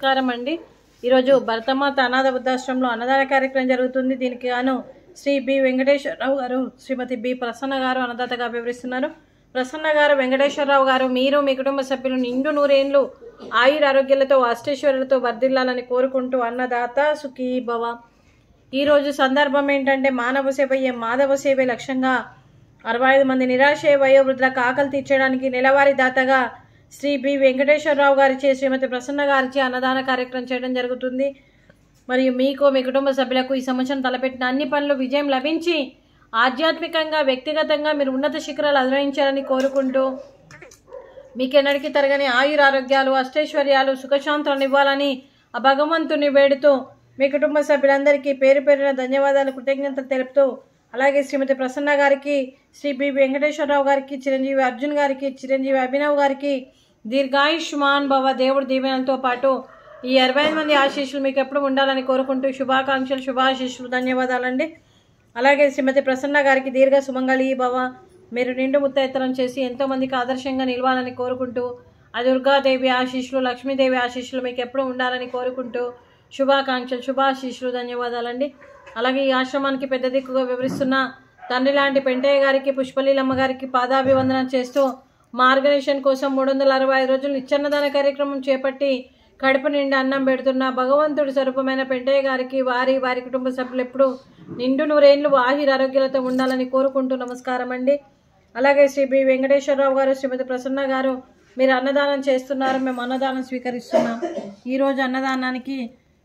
నమస్కారం అండి. ఈరోజు భరతమాత అనాథ వృద్ధాశ్రమంలో అన్నదాన కార్యక్రమం జరుగుతుంది. దీనికి గాను శ్రీ బి వెంకటేశ్వరరావు గారు శ్రీమతి బి ప్రసన్న గారు అన్నదాతగా వివరిస్తున్నారు. ప్రసన్న గారు వెంకటేశ్వరరావు గారు మీరు మీ కుటుంబ సభ్యులు నిండు నూరేండ్లు ఆయుర ఆరోగ్యాలతో అష్టేశ్వరులతో వర్ధిల్లాలని కోరుకుంటూ అన్నదాత సుఖీ భవ ఈరోజు సందర్భం ఏంటంటే మానవ సేవయ్యే మాధవ సేవే లక్ష్యంగా అరవై ఐదు మంది నిరాశ వయోవృద్ధులకు ఆకలి తీర్చడానికి నెలవారీ దాతగా శ్రీ బి వెంకటేశ్వరరావు గారిచే శ్రీమతి ప్రసన్న గారిచే అన్నదాన కార్యక్రమం చేయడం జరుగుతుంది. మరియు మీకు మీ కుటుంబ సభ్యులకు ఈ సంవత్సరం తలపెట్టిన అన్ని పనులు విజయం లభించి ఆధ్యాత్మికంగా వ్యక్తిగతంగా మీరు ఉన్నత శిఖరాలు అధిరోహించాలని కోరుకుంటూ మీకెన్నడికి తరగని ఆయురారోగ్యాలు అష్టైశ్వర్యాలు సుఖశాంతులను ఇవ్వాలని ఆ భగవంతుని వేడుతూ మీ కుటుంబ సభ్యులందరికీ పేరు పేరున ధన్యవాదాలు కృతజ్ఞతలు తెలుపుతూ అలాగే శ్రీమతి ప్రసన్న గారికి శ్రీ బి వెంకటేశ్వరరావు గారికి చిరంజీవి అర్జున్ గారికి చిరంజీవి అభినవ్ గారికి దీర్ఘాయుష్మాన్ భవ దేవుడి దీవెనలతో పాటు ఈ అరవై ఐదు మంది ఆశీస్సులు మీకు ఎప్పుడు ఉండాలని కోరుకుంటూ శుభాకాంక్షలు శుభాశీస్సులు ధన్యవాదాలండి. అలాగే శ్రీమతి ప్రసన్న గారికి దీర్ఘ సుమంగళి భవ మీరు నిండు ముత్తైత్తరం చేసి ఎంతో మందికి ఆదర్శంగా నిలవాలని కోరుకుంటూ ఆ దుర్గాదేవి ఆశీస్సులు లక్ష్మీదేవి ఆశీస్సులు మీకు ఎప్పుడు ఉండాలని కోరుకుంటూ శుభాకాంక్షలు శుభాశీస్సులు ధన్యవాదాలండి. అలాగే ఈ ఆశ్రమానికి పెద్ద దిక్కుగా వివరిస్తున్న తండ్రి లాంటి పెంటయ్య గారికి పుష్పలీలమ్మ గారికి పాదాభివందనం చేస్తూ మార్గనేషన్ కోసం మూడు వందల అరవై ఐదు రోజులు నిచ్చన్నదాన కార్యక్రమం చేపట్టి కడుపు నిండా అన్నం పెడుతున్న భగవంతుడి స్వరూపమైన పెంటయ్య గారికి వారి వారి కుటుంబ సభ్యులు ఎప్పుడు నిండు నూరేళ్ళు వాహిర ఆరోగ్యాలతో ఉండాలని కోరుకుంటూ నమస్కారం అండి అలాగే శ్రీ బి వెంకటేశ్వరరావు గారు శ్రీమతి ప్రసన్న గారు మీరు అన్నదానం చేస్తున్నారు మేము అన్నదానం స్వీకరిస్తున్నాం. ఈరోజు అన్నదానానికి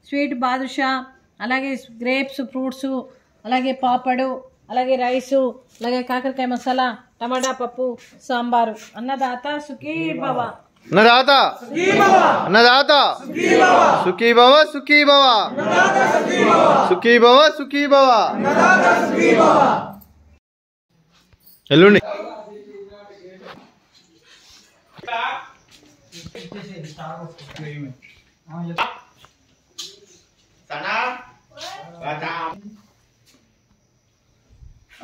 స్వీట్ బాదుషా అలాగే గ్రేప్స్ ఫ్రూట్స్ అలాగే పాపడు అలాగే రైసు అలాగే కాకరకాయ మసాలా టమాటా పప్పు సాంబారు అన్నదాత సుఖీ భవ అన్నదాత అన్నదాత సుఖీ భవ సుఖీ భవ సుఖీ భవ సుఖీ భవ ఎల్లుండి